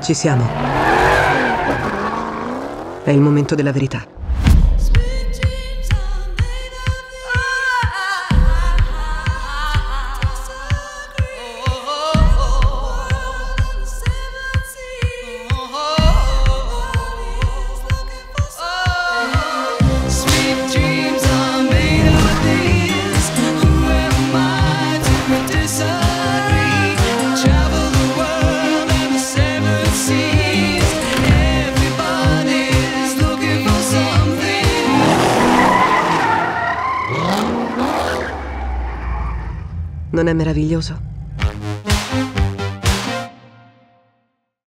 Ci siamo. È il momento della verità. Sweet Non è meraviglioso?